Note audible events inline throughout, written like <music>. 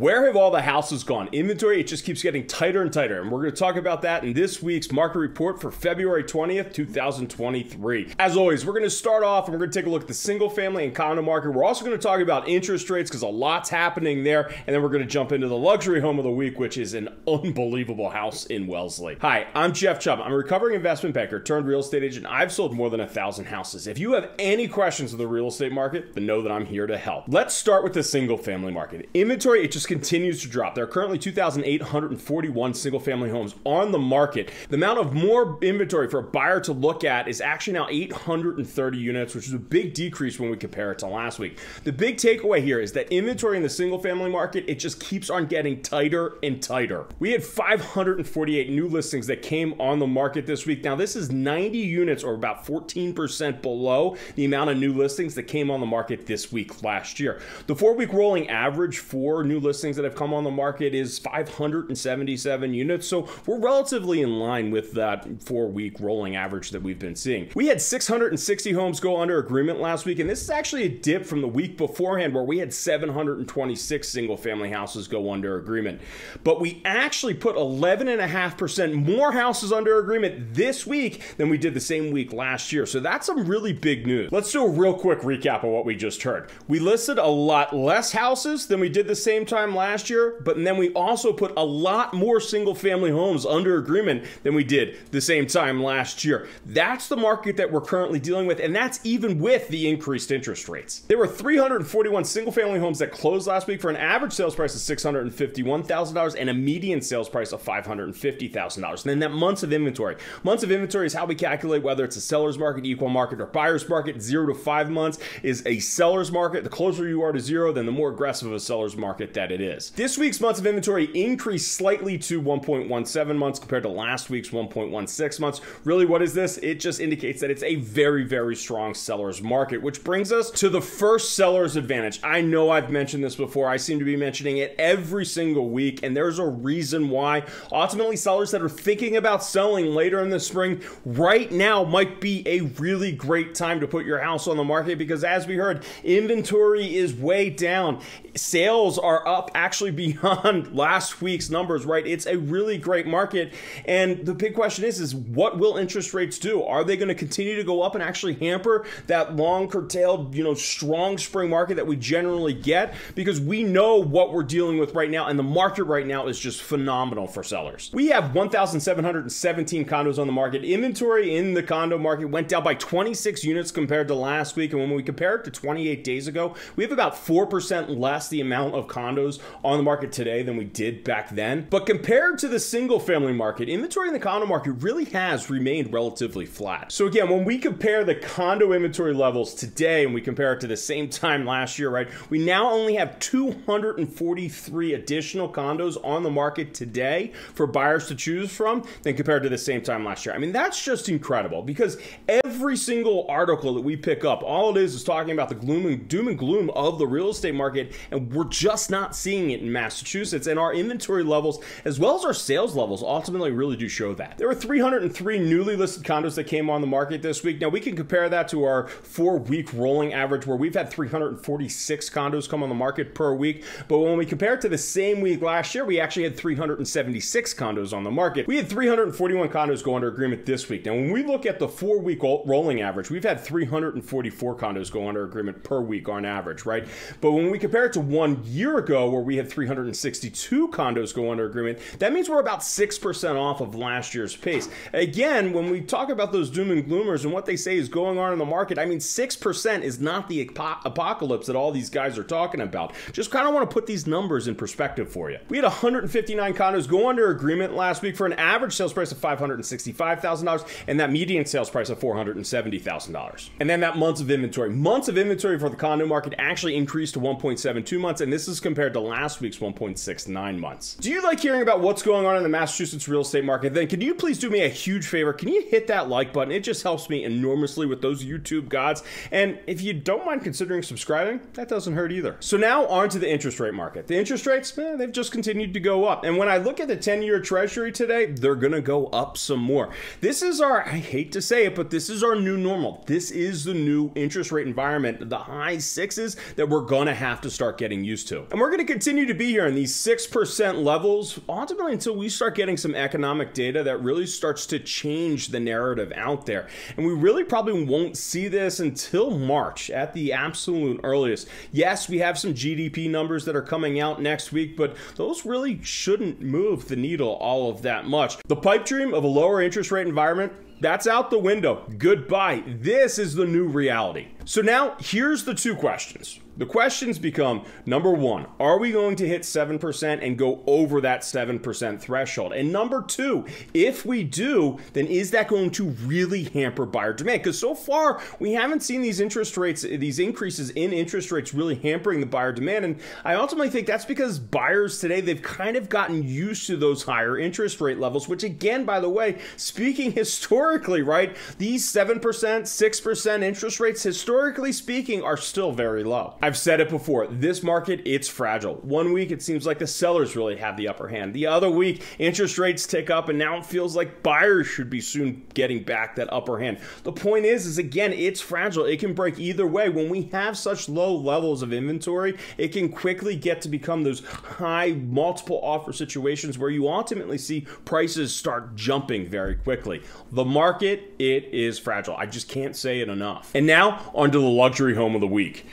Where have all the houses gone? Inventory, it just keeps getting tighter and tighter. And we're going to talk about that in this week's market report for February 20th, 2023. As always, we're going to start off and we're going to take a look at the single family and condo market. We're also going to talk about interest rates because a lot's happening there. And then we're going to jump into the luxury home of the week, which is an unbelievable house in Wellesley. Hi, I'm Jeff Chubb. I'm a recovering investment banker turned real estate agent. I've sold more than a thousand houses. If you have any questions of the real estate market, then know that I'm here to help. Let's start with the single family market. Inventory, it just continues to drop. There are currently 2,841 single family homes on the market. The amount of more inventory for a buyer to look at is actually now 830 units, which is a big decrease when we compare it to last week. The big takeaway here is that inventory in the single family market, it just keeps on getting tighter and tighter. We had 548 new listings that came on the market this week. Now, this is 90 units or about 14% below the amount of new listings that came on the market this week last year. The four week rolling average for new listings that have come on the market is 577 units. So we're relatively in line with that four week rolling average that we've been seeing. We had 660 homes go under agreement last week, and this is actually a dip from the week beforehand where we had 726 single family houses go under agreement. But we actually put 11.5% more houses under agreement this week than we did the same week last year. So that's some really big news. Let's do a real quick recap of what we just heard. We listed a lot less houses than we did the same time last year, but then we also put a lot more single family homes under agreement than we did the same time last year. That's the market that we're currently dealing with, and that's even with the increased interest rates. There were 341 single family homes that closed last week for an average sales price of $651,000 and a median sales price of $550,000. And then that months of inventory. Months of inventory is how we calculate whether it's a seller's market, equal market, or buyer's market. Zero to five months is a seller's market. The closer you are to zero, then the more aggressive a seller's market that it is. This week's months of inventory increased slightly to 1.17 months compared to last week's 1.16 months. Really, what is this? It just indicates that it's a very, very strong seller's market, which brings us to the first seller's advantage. I know I've mentioned this before. I seem to be mentioning it every single week, and there's a reason why. Ultimately, sellers that are thinking about selling later in the spring right now might be a really great time to put your house on the market because, as we heard, inventory is way down. Sales are up actually <laughs> beyond last week's numbers, right? It's a really great market. And the big question is, is what will interest rates do? Are they going to continue to go up and actually hamper that long curtailed, you know, strong spring market that we generally get? Because we know what we're dealing with right now, and the market right now is just phenomenal for sellers. We have 1,717 condos on the market. Inventory in the condo market went down by 26 units compared to last week. And when we compare it to 28 days ago, we have about 4% less the amount of condos on the market today than we did back then. But compared to the single family market, inventory in the condo market really has remained relatively flat. So again, when we compare the condo inventory levels today and we compare it to the same time last year, right, we now only have 243 additional condos on the market today for buyers to choose from than compared to the same time last year. I mean, that's just incredible because every single article that we pick up, all it is is talking about the gloom and doom and gloom of the real estate market, and we're just not seeing it in Massachusetts. And our inventory levels, as well as our sales levels, ultimately really do show that. There were 303 newly listed condos that came on the market this week. Now we can compare that to our four-week rolling average, where we've had 346 condos come on the market per week. But when we compare it to the same week last year, we actually had 376 condos on the market. We had 341 condos go under agreement this week. Now, when we look at the four-week rolling average, we've had 344 condos go under agreement per week on average, right? But when we compare it to one year ago, where we had 362 condos go under agreement, that means we're about 6% off of last year's pace. Again, when we talk about those doom and gloomers and what they say is going on in the market, I mean, 6% is not the apocalypse that all these guys are talking about. Just kind of want to put these numbers in perspective for you. We had 159 condos go under agreement last week for an average sales price of $565,000 and that median sales price of $470,000. And then that months of inventory. Months of inventory for the condo market actually increased to 1.72 months, and this is compared to last week's 1.69 months. Do you like hearing about what's going on in the Massachusetts real estate market? Then can you please do me a huge favor? Can you hit that like button? It just helps me enormously with those YouTube gods. And if you don't mind considering subscribing, that doesn't hurt either. So now on to the interest rate market. The interest rates, eh, they've just continued to go up. And when I look at the 10-year treasury today, they're gonna go up some more. This is our, I hate to say it, but this is our new normal. This is the new interest rate environment, the high sixes that we're gonna have to start getting used to. And we're gonna continue to be here in these 6% levels, ultimately until we start getting some economic data that really starts to change the narrative out there. And we really probably won't see this until March at the absolute earliest. Yes, we have some GDP numbers that are coming out next week, but those really shouldn't move the needle all of that much. The pipe dream of a lower interest rate environment that's out the window. Goodbye. This is the new reality. So now here's the two questions. The questions become number one, are we going to hit 7% and go over that 7% threshold? And number two, if we do, then is that going to really hamper buyer demand? Because so far, we haven't seen these interest rates, these increases in interest rates really hampering the buyer demand. And I ultimately think that's because buyers today, they've kind of gotten used to those higher interest rate levels, which again, by the way, speaking <laughs> historically, right, these 7%, 6% interest rates, historically speaking, are still very low. I've said it before. This market, it's fragile. One week, it seems like the sellers really have the upper hand. The other week, interest rates tick up, and now it feels like buyers should be soon getting back that upper hand. The point is, is again, it's fragile. It can break either way. When we have such low levels of inventory, it can quickly get to become those high multiple offer situations where you ultimately see prices start jumping very quickly. The market, it is fragile. I just can't say it enough. And now, onto the luxury home of the week.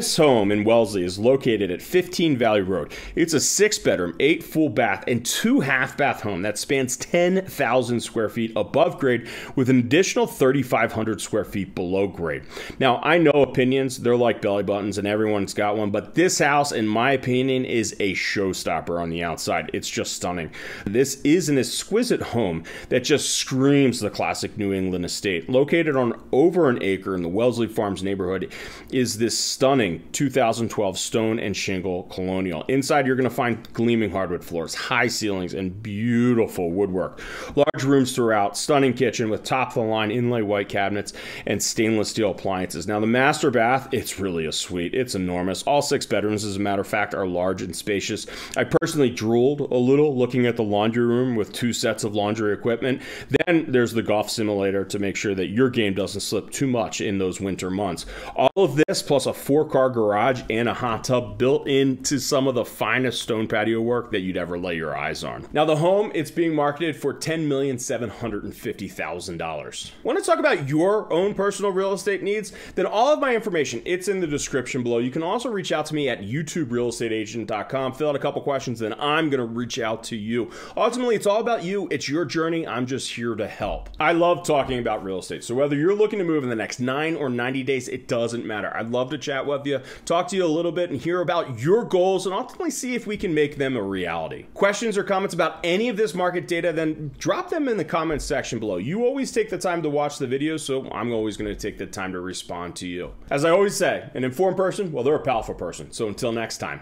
This home in Wellesley is located at 15 Valley Road. It's a six bedroom, eight full bath, and two half bath home that spans 10,000 square feet above grade with an additional 3,500 square feet below grade. Now, I know opinions, they're like belly buttons and everyone's got one, but this house, in my opinion, is a showstopper on the outside. It's just stunning. This is an exquisite home that just screams the classic New England estate. Located on over an acre in the Wellesley Farms neighborhood is this stunning stunning 2012 stone and shingle colonial. Inside, you're going to find gleaming hardwood floors, high ceilings, and beautiful woodwork. Large rooms throughout, stunning kitchen with top of the line inlay white cabinets and stainless steel appliances. Now, the master bath, it's really a suite. It's enormous. All six bedrooms, as a matter of fact, are large and spacious. I personally drooled a little looking at the laundry room with two sets of laundry equipment. Then there's the golf simulator to make sure that your game doesn't slip too much in those winter months. All of this plus a four four car garage and a hot tub built into some of the finest stone patio work that you'd ever lay your eyes on. Now, the home, it's being marketed for $10,750,000. Want to talk about your own personal real estate needs? Then all of my information, it's in the description below. You can also reach out to me at youtuberealestateagent.com, fill out a couple questions, then I'm going to reach out to you. Ultimately, it's all about you. It's your journey. I'm just here to help. I love talking about real estate. So whether you're looking to move in the next nine or 90 days, it doesn't matter. I'd love to chat with you, talk to you a little bit, and hear about your goals and ultimately see if we can make them a reality. Questions or comments about any of this market data, then drop them in the comments section below. You always take the time to watch the videos, so I'm always going to take the time to respond to you. As I always say, an informed person, well, they're a powerful person. So until next time.